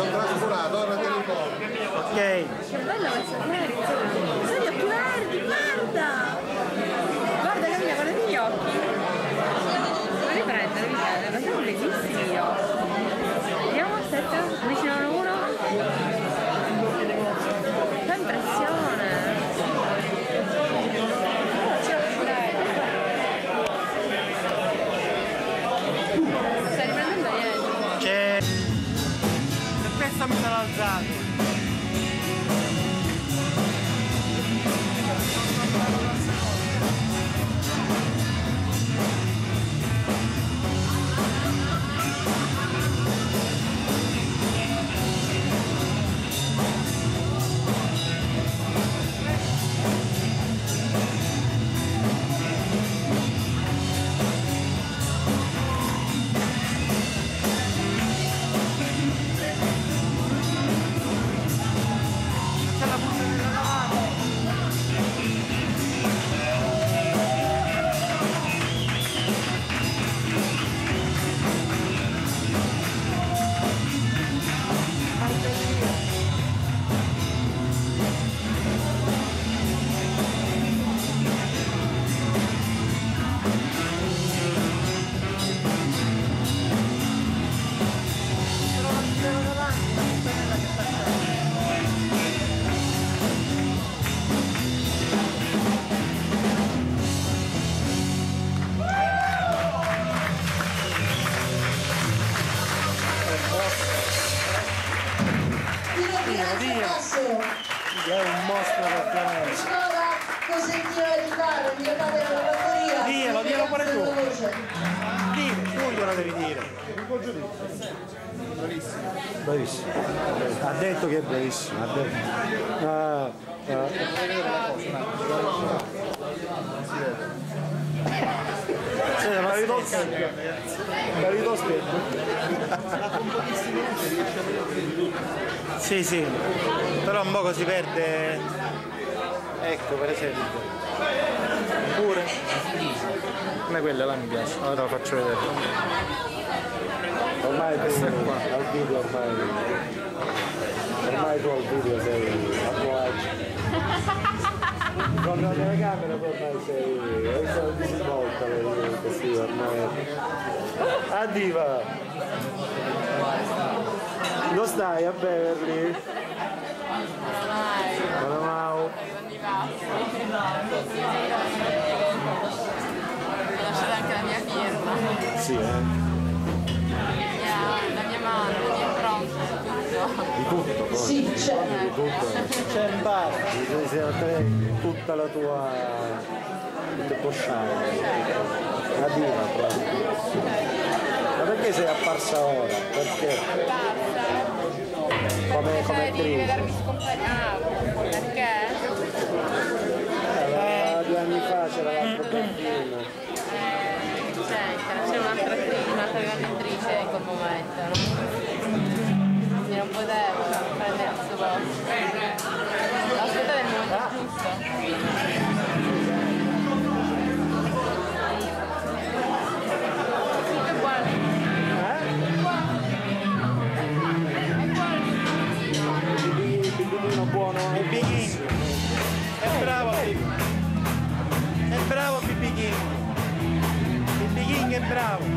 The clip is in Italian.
ho trascurato, ora te li porto. Ok. Che bella questa Per questo Dio Dio. passo. È un mostro del pianeta. Scuola consentiva di fare, mio padre alla batteria. Dillo, dillo pure tu. Dì, tu glielo devi dire. Bravissimo. Ha detto che è bravissimo. Ha detto. Ah, Ridò La ridò Sì, sì. Però un poco si perde. Ecco, per esempio. Pure. Come quella là mi piace. Ora lo faccio vedere. Ormai tu al video ormai. Ormai tu al video sei a tuo agio. Con la telecamera ormai sei. Si svolta così ormai. Addiva! Dove stai a Beverly? Non mai. lasciate anche la mia firma, Sì, eh. la mia mano, la mia impronta, tutto. Di tutto poi. Sì, c'è. Di tutto. C'è un bar. Tutta la tua. il tuo. La diva proprio. Ma perché sei apparsa ora? Perché? Come, come attrice? Perché? Eh, due anni fa c'era l'altro bambino. C'è, c'è un'altra attrice, un'altra grande attrice in quel momento non potevo cioè, prendere il suo posto. Aspettare il momento ah. giusto. biglino eh? buono è bighino è bravo è bravo Bibighino Bibighino è bravo